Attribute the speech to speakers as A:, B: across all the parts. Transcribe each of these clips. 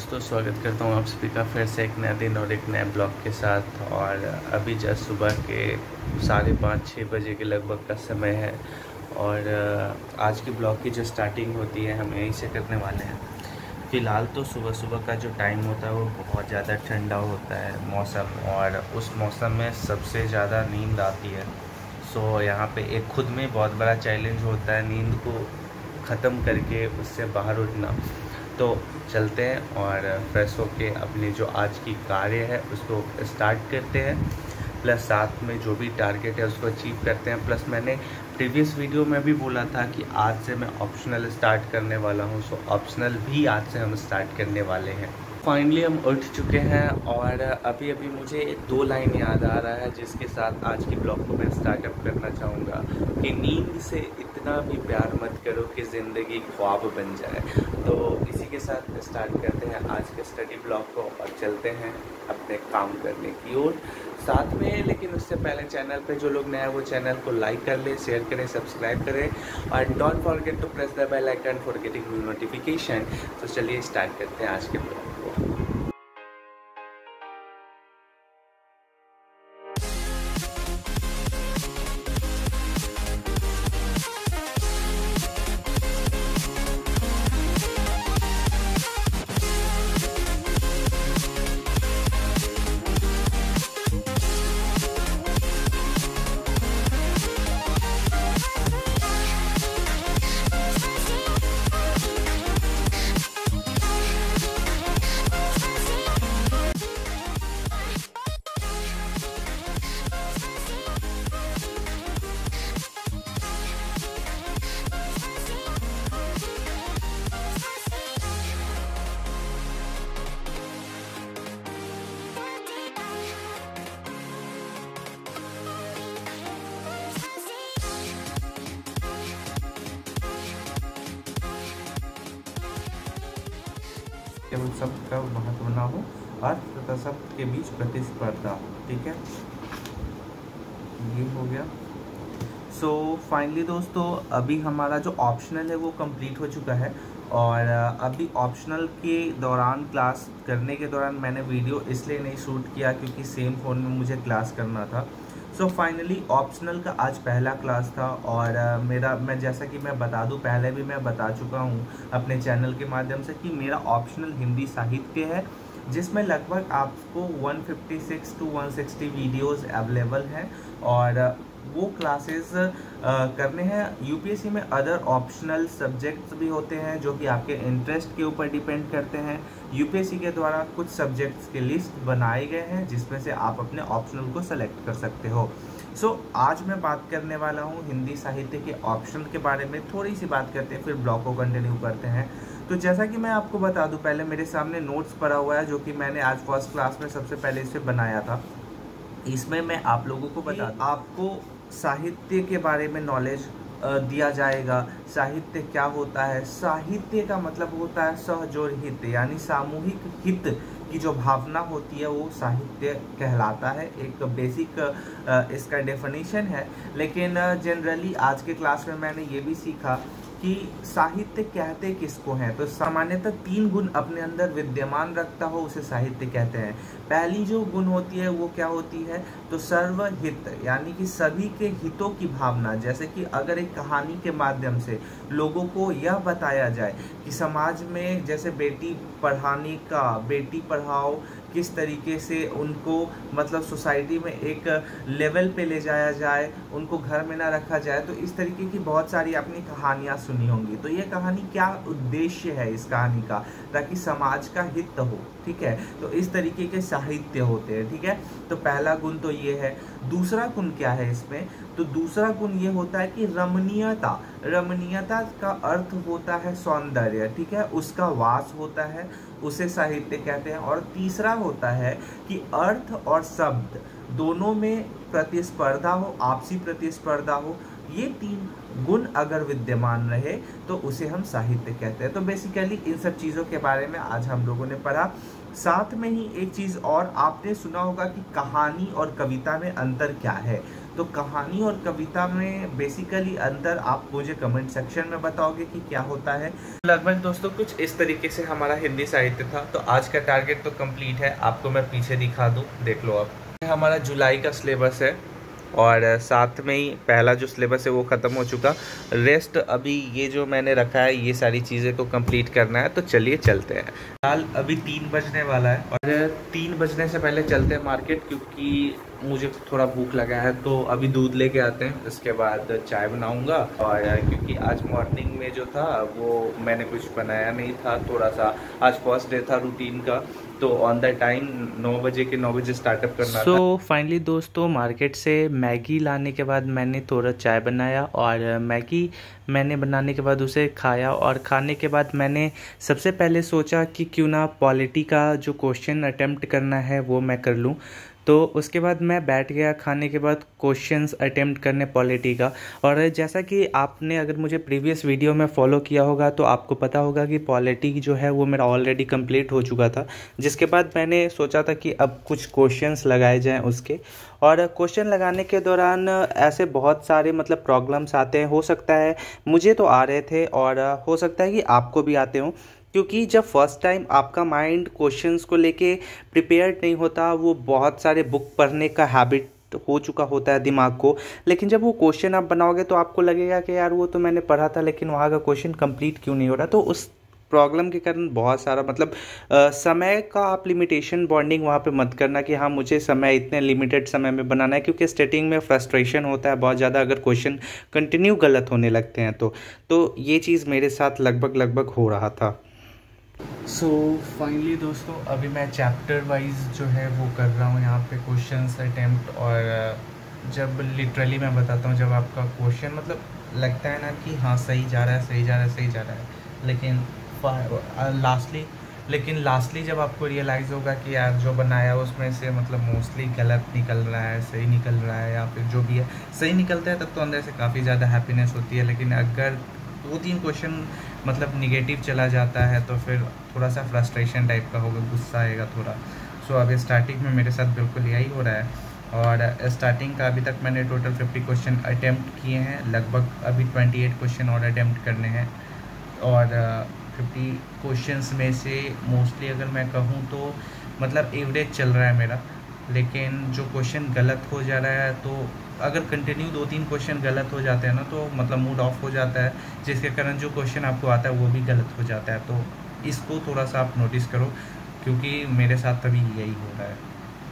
A: दोस्तों, स्वागत करता हूँ आप सभी का फिर से एक नया दिन और एक नए ब्लॉग के साथ। और अभी जस्ट सुबह के साढ़े पाँच छः बजे के लगभग का समय है। और आज के ब्लॉग की जो स्टार्टिंग होती है, हम यहीं से करने वाले हैं। फ़िलहाल तो सुबह सुबह का जो टाइम होता है, वो बहुत ज़्यादा ठंडा होता है मौसम। और उस मौसम में सबसे ज़्यादा नींद आती है। सो, यहाँ पे एक खुद में बहुत बड़ा चैलेंज होता है नींद को ख़त्म करके उससे बाहर उठना। तो चलते हैं और फ्रेश होके अपने जो आज की कार्य है उसको स्टार्ट करते हैं। प्लस साथ में जो भी टारगेट है उसको अचीव करते हैं। प्लस मैंने प्रीवियस वीडियो में भी बोला था कि आज से मैं ऑप्शनल स्टार्ट करने वाला हूँ। सो ऑप्शनल भी आज से हम स्टार्ट करने वाले हैं। फाइनली हम उठ चुके हैं और अभी अभी मुझे दो लाइन याद आ रहा है जिसके साथ आज की ब्लॉग को मैं स्टार्टअप करना चाहूँगा। कि नींद से इतना भी प्यार मत करो कि ज़िंदगी ख्वाब बन जाए। तो इसी के साथ स्टार्ट करते हैं आज के स्टडी ब्लॉग को और चलते हैं अपने काम करने की ओर। साथ में, लेकिन उससे पहले चैनल पे जो लोग नए हैं, वो चैनल को लाइक कर ले शेयर करें सब्सक्राइब करें और don't forget to press the bell icon for getting notification तो चलिए स्टार्ट करते हैं आज के ब्लॉग सब का महत्व ना हो अर्थ तथा शब्द के बीच प्रतिस्पर्धा ठीक है? ये हो गया। सो so, फाइनली दोस्तों अभी हमारा जो ऑप्शनल है वो कंप्लीट हो चुका है और अभी ऑप्शनल के दौरान क्लास करने के दौरान मैंने वीडियो इसलिए नहीं शूट किया क्योंकि सेम फ़ोन में मुझे क्लास करना था। सो फाइनली ऑप्शनल का आज पहला क्लास था और uh, मेरा मैं जैसा कि मैं बता दूँ पहले भी मैं बता चुका हूँ अपने चैनल के माध्यम से कि मेरा ऑप्शनल हिंदी साहित्य है जिसमें लगभग आपको 156 टू 160 वीडियोस अवेलेबल हैं और वो क्लासेस करने हैं। यूपीएससी में अदर ऑप्शनल सब्जेक्ट्स भी होते हैं जो कि आपके इंटरेस्ट के ऊपर डिपेंड करते हैं। यूपीएससी के द्वारा कुछ सब्जेक्ट्स के लिस्ट बनाए गए हैं जिसमें से आप अपने ऑप्शनल को सेलेक्ट कर सकते हो। सो so, आज मैं बात करने वाला हूँ हिंदी साहित्य के ऑप्शन के बारे में। थोड़ी सी बात करते हैं फिर ब्लॉग को कंटिन्यू करते हैं। तो जैसा कि मैं आपको बता दूँ पहले मेरे सामने नोट्स पड़ा हुआ है जो कि मैंने आज फ़र्स्ट क्लास में सबसे पहले इसे बनाया था। इसमें मैं आप लोगों को बता आपको साहित्य के बारे में नॉलेज दिया जाएगा। साहित्य क्या होता है? साहित्य का मतलब होता है सहजोर हित, यानी सामूहिक हित की जो भावना होती है, वो साहित्य कहलाता है। एक बेसिक इसका डेफिनेशन है। लेकिन जनरली आज के क्लास में मैंने ये भी सीखा कि साहित्य कहते किसको है? तो सामान्यतः तीन गुण अपने अंदर विद्यमान रखता हो, उसे साहित्य कहते हैं। पहली जो गुण होती है, वो क्या होती है? तो सर्वहित, यानी कि सभी के हितों की भावना, जैसे कि अगर एक कहानी के माध्यम से लोगों को यह बताया जाए कि समाज में जैसे बेटी पढ़ाने का, बेटी पढ़ाओ किस तरीके से उनको मतलब सोसाइटी में एक लेवल पे ले जाया जाए, उनको घर में ना रखा जाए तो इस तरीके की बहुत सारी अपनी कहानियाँ सुनी होंगी। तो ये कहानी क्या उद्देश्य है इस कहानी का? ताकि समाज का हित हो, ठीक है? तो इस तरीके के साहित्य होते हैं, ठीक है? तो पहला गुण तो ये है। दूसरा गुण क्या है इसमें? तो दूसरा गुण ये होता है कि रमणीयता। रमणीयता का अर्थ होता है सौंदर्य, ठीक है? उसका वास होता है, उसे साहित्य कहते हैं। और तीसरा होता है कि अर्थ और शब्द, दोनों में प्रतिस्पर्धा हो, आपसी प्रतिस्पर्धा हो ये तीन गुण अगर विद्यमान रहे तो उसे हम साहित्य कहते हैं। तो बेसिकली इन सब चीज़ों के बारे में आज हम लोगों ने पढ़ा। साथ में ही एक चीज़ और, आपने सुना होगा कि कहानी और कविता में अंतर क्या है? तो कहानी और कविता में बेसिकली अंदर आप मुझे कमेंट सेक्शन में बताओगे कि क्या होता है। लगभग दोस्तों, कुछ इस तरीके से हमारा हिंदी साहित्य था। तो आज का टारगेट तो कंप्लीट है। आपको मैं पीछे दिखा दूँ। देख लो आप। हमारा जुलाई का सिलेबस है। और साथ में ही पहला जो सिलेबस है वो ख़त्म हो चुका। रेस्ट अभी ये जो मैंने रखा है, ये सारी चीज़ें को कंप्लीट करना है तो चलिए चलते हैं। फ़िलहाल अभी तीन बजने वाला है और तीन बजने से पहले चलते हैं मार्केट क्योंकि मुझे थोड़ा भूख लगा है तो अभी दूध लेके आते हैं, उसके बाद चाय बनाऊँगा। और क्योंकि आज मॉर्निंग में जो था, वो मैंने कुछ बनाया नहीं था, थोड़ा सा आज फ़र्स्ट डे था रूटीन का। तो ऑन द टाइम नौ बजे के नौ बजे स्टार्टअप करना सो so, फाइनली दोस्तों मार्केट से मैगी लाने के बाद मैंने थोड़ा चाय बनाया और मैगी मैंने बनाने के बाद उसे खाया और खाने के बाद मैंने सबसे पहले सोचा कि क्यों ना पॉलिटी का जो क्वेश्चन अटैम्प्ट करना है वो मैं कर लूँ। तो उसके बाद मैं बैठ गया खाने के बाद क्वेश्चंस अटेम्प्ट करने पॉलिटी का। और जैसा कि आपने अगर मुझे प्रीवियस वीडियो में फॉलो किया होगा तो आपको पता होगा कि पॉलिटी जो है, वो मेरा ऑलरेडी कंप्लीट हो चुका था। जिसके बाद मैंने सोचा था कि अब कुछ क्वेश्चंस लगाए जाएँ उसके। और क्वेश्चन लगाने के दौरान ऐसे बहुत सारे मतलब प्रॉब्लम्स आते हैं। हो सकता है, मुझे तो आ रहे थे और हो सकता है कि आपको भी आते हों। क्योंकि जब फ़र्स्ट टाइम आपका माइंड क्वेश्चंस को लेके प्रिपेयर्ड नहीं होता वो बहुत सारे बुक पढ़ने का हैबिट हो चुका होता है दिमाग को। लेकिन जब वो क्वेश्चन आप बनाओगे तो आपको लगेगा कि यार वो तो मैंने पढ़ा था लेकिन वहाँ का क्वेश्चन कंप्लीट क्यों नहीं हो रहा? तो उस प्रॉब्लम के कारण बहुत सारा मतलब आ, समय का आप लिमिटेशन बॉन्डिंग वहाँ पे मत करना कि हाँ मुझे समय इतने लिमिटेड समय में बनाना है क्योंकि स्टेटिंग में फ्रस्ट्रेशन होता है बहुत ज़्यादा अगर क्वेश्चन कंटिन्यू गलत होने लगते हैं तो। तो ये चीज़ मेरे साथ लगभग लगभग हो रहा था। सो so, फाइनली दोस्तों अभी मैं चैप्टर वाइज जो है वो कर रहा हूँ यहाँ पे क्वेश्चंस अटैम्प्ट और जब लिटरली मैं बताता हूँ जब आपका क्वेश्चन मतलब लगता है ना कि हाँ सही जा रहा है सही जा रहा है सही जा रहा है। लेकिन लास्टली लेकिन लास्टली जब आपको रियलाइज़ होगा कि यार जो बनाया उसमें से मतलब मोस्टली गलत निकल रहा है सही निकल रहा है या फिर जो भी है सही निकलता है तब तो अंदर से काफ़ी ज़्यादा हैप्पीनेस होती है। लेकिन अगर दो तीन क्वेश्चन मतलब निगेटिव चला जाता है तो फिर थोड़ा सा फ्रस्ट्रेशन टाइप का होगा, गुस्सा आएगा थोड़ा। सो अभी स्टार्टिंग में मेरे साथ बिल्कुल यही हो रहा है। और स्टार्टिंग का अभी तक मैंने टोटल फिफ्टी क्वेश्चन अटैम्प्ट किए हैं। लगभग अभी ट्वेंटी एट क्वेश्चन और अटैम्प्ट करने हैं। और फिफ्टी क्वेश्चंस में से मोस्टली अगर मैं कहूँ तो मतलब एवरेज चल रहा है मेरा। लेकिन जो क्वेश्चन गलत हो जा रहा है तो अगर कंटिन्यू दो तीन क्वेश्चन गलत हो जाते हैं ना तो मतलब मूड ऑफ़ हो जाता है। जिसके कारण जो क्वेश्चन आपको आता है वो भी गलत हो जाता है। तो इसको थोड़ा सा आप नोटिस करो क्योंकि मेरे साथ तभी यही हो रहा है।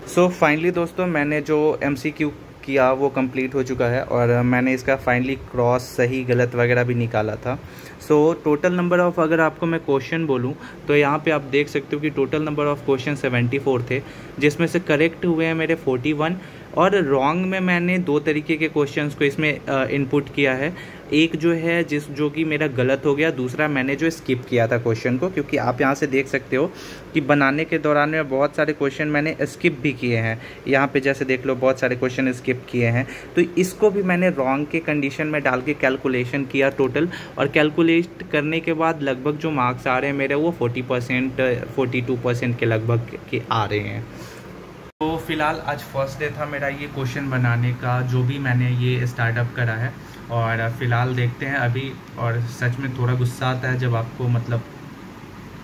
A: सो so, फाइनली दोस्तों मैंने जो एम किया वो कंप्लीट हो चुका है और मैंने इसका फाइनली क्रॉस सही गलत वगैरह भी निकाला था। सो टोटल नंबर ऑफ़ अगर आपको मैं क्वेश्चन बोलूँ तो यहाँ पे आप देख सकते हो कि टोटल नंबर ऑफ़ क्वेश्चन 74 थे, जिसमें से करेक्ट हुए हैं मेरे 41 और रॉन्ग में मैंने दो तरीके के क्वेश्चन को इसमें इनपुट किया है। एक जो है, जिस, जो कि मेरा गलत हो गया, दूसरा मैंने जो स्किप किया था क्वेश्चन को, क्योंकि आप यहाँ से देख सकते हो कि बनाने के दौरान में बहुत सारे क्वेश्चन मैंने स्किप भी किए हैं। यहाँ पे जैसे देख लो, बहुत सारे क्वेश्चन स्किप किए हैं। तो इसको भी मैंने रॉन्ग के कंडीशन में डाल के कैलकुलेशन किया टोटल और कैलकुलेट करने के बाद लगभग जो मार्क्स आ रहे हैं मेरे, वो forty percent forty two percent के लगभग के आ रहे हैं। तो फ़िलहाल आज फ़र्स्ट डे था मेरा ये क्वेश्चन बनाने का, जो भी मैंने ये स्टार्टअप करा है। और फ़िलहाल देखते हैं अभी, और सच में थोड़ा गुस्सा आता है जब आपको मतलब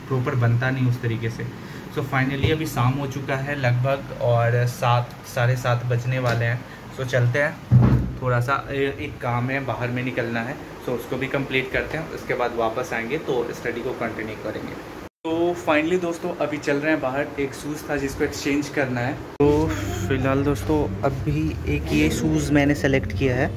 A: प्रॉपर बनता नहीं उस तरीके से। सो so फाइनली अभी शाम हो चुका है लगभग, और सात, साढ़े सात बजने वाले हैं। सो so चलते हैं। थोड़ा सा एक काम है, बाहर में निकलना है। सो so उसको भी कंप्लीट करते हैं, उसके बाद वापस आएँगे तो स्टडी को कंटिन्यू करेंगे। तो फाइनली दोस्तों, अभी चल रहे हैं बाहर एक शूज़ था जिसको एक्सचेंज करना है। तो फ़िलहाल दोस्तों, अभी एक ये शूज़ मैंने सेलेक्ट किया है,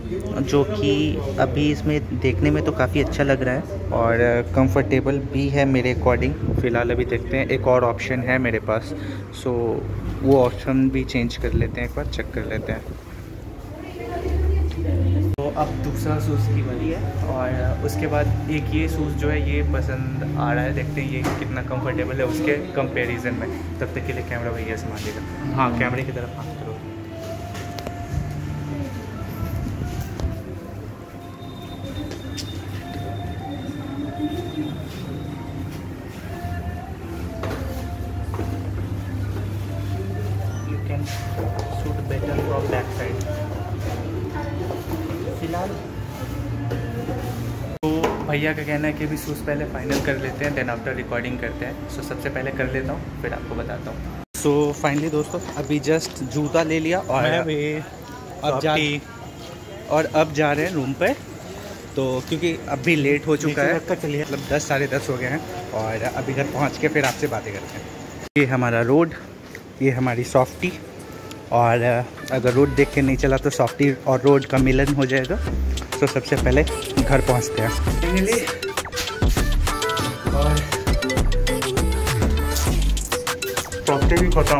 A: जो कि अभी इसमें देखने में तो काफ़ी अच्छा लग रहा है और कंफर्टेबल भी है मेरे अकॉर्डिंग फ़िलहाल अभी देखते हैं, एक और ऑप्शन है मेरे पास सो वो ऑप्शन भी चेंज कर लेते हैं, एक बार चेक कर लेते हैं। अब दूसरा शूज़ की बनी है और उसके बाद एक ये शूज़ जो है ये पसंद आ रहा है देखते हैं ये कितना कंफर्टेबल है उसके कंपैरिजन में। तब तक के लिए कैमरा भैया संभाल लेगा हाँ। कैमरे की तरफ़ हाँ। भैया का कहना है कि अभी शूज़ पहले फाइनल कर लेते हैं देन आफ्टर रिकॉर्डिंग करते हैं। सो so, सबसे पहले कर लेता हूँ फिर आपको बताता हूँ। सो so, फाइनली दोस्तों अभी जस्ट जूता ले लिया और अभी अब जा और अब जा रहे हैं रूम पे। तो क्योंकि अभी लेट हो चुका है चलिए। मतलब दस साढ़े दस हो गए हैं और अभी घर पहुँच के फिर आपसे बातें करते हैं। ये हमारा रोड ये हमारी सॉफ्टी और अगर रोड देख के नहीं चला तो सॉफ्टी और रोड का मिलन हो जाएगा। तो सबसे पहले घर पहुँचते हैं। और सॉफ्टी भी ख़त्म।